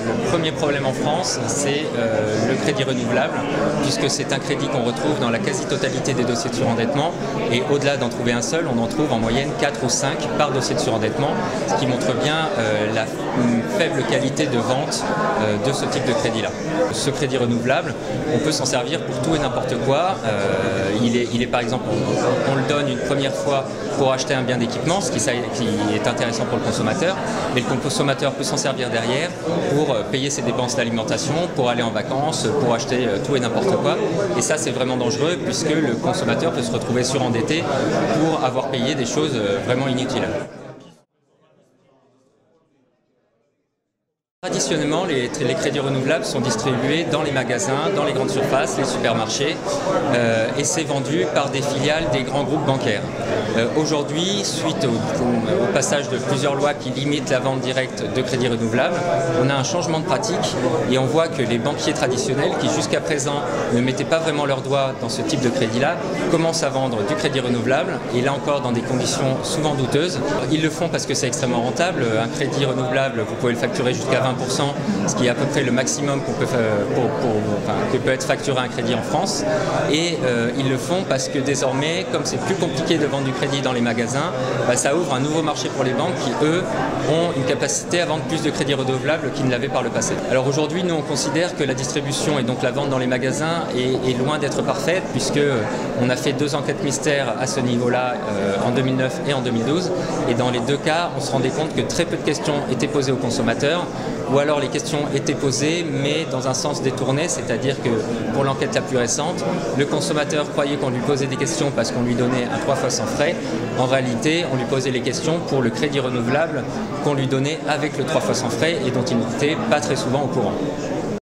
Le premier problème en France, c'est euh, le crédit renouvelable, puisque c'est un crédit qu'on retrouve dans la quasi-totalité des dossiers de surendettement. Et au-delà d'en trouver un seul, on en trouve en moyenne 4 ou 5 par dossier de surendettement, ce qui montre bien euh, la faible qualité de vente euh, de ce type de crédit-là. Ce crédit renouvelable, on peut s'en servir pour tout et n'importe quoi. il, est, il est par exemple, on, le donne une première fois pour acheter un bien d'équipement, ce qui, qui est intéressant pour le consommateur, mais le consommateur peut s'en servir derrière pour pour euh, payer ses dépenses d'alimentation, pour aller en vacances, pour acheter euh, tout et n'importe quoi. Et ça, c'est vraiment dangereux puisque le consommateur peut se retrouver surendetté pour avoir payé des choses euh, vraiment inutiles. Traditionnellement, les, crédits renouvelables sont distribués dans les magasins, dans les grandes surfaces, les supermarchés, euh, et c'est vendu par des filiales des grands groupes bancaires. Euh, aujourd'hui, suite au, passage de plusieurs lois qui limitent la vente directe de crédits renouvelables, on a un changement de pratique et on voit que les banquiers traditionnels, qui jusqu'à présent ne mettaient pas vraiment leur doigt dans ce type de crédit-là, commencent à vendre du crédit renouvelable, et là encore dans des conditions souvent douteuses. Ils le font parce que c'est extrêmement rentable. Un crédit renouvelable, vous pouvez le facturer jusqu'à 20 ce qui est à peu près le maximum que peut être facturé un crédit en France. Et euh, ils le font parce que désormais, comme c'est plus compliqué de vendre du crédit dans les magasins, bah, ça ouvre un nouveau marché pour les banques qui, eux, ont une capacité à vendre plus de crédits renouvelables qu'ils ne l'avaient par le passé. Alors aujourd'hui, nous, on considère que la distribution et donc la vente dans les magasins est, loin d'être parfaite, puisque on a fait deux enquêtes mystères à ce niveau-là euh, en 2009 et en 2012. Et dans les deux cas, on se rendait compte que très peu de questions étaient posées aux consommateurs ou alors les questions étaient posées mais dans un sens détourné, c'est-à-dire que pour l'enquête la plus récente, le consommateur croyait qu'on lui posait des questions parce qu'on lui donnait un trois fois sans frais. En réalité, on lui posait les questions pour le crédit renouvelable qu'on lui donnait avec le trois fois sans frais et dont il n'était pas très souvent au courant.